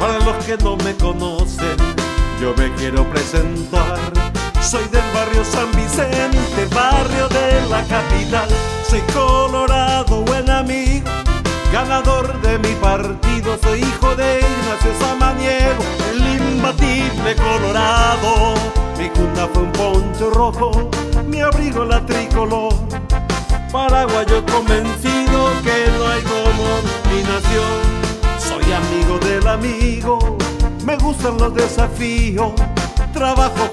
Para los que no me conocen, yo me quiero presentar. Soy del barrio San Vicente, barrio de la capital. Soy colorado, buen amigo, ganador de mi partido. Soy hijo de Ignacio Samaniego, el imbatible colorado. Mi abrigo la tricolor. Paraguayo convencido que no hay como mi nación. Soy amigo del amigo, me gustan los desafíos. Trabajo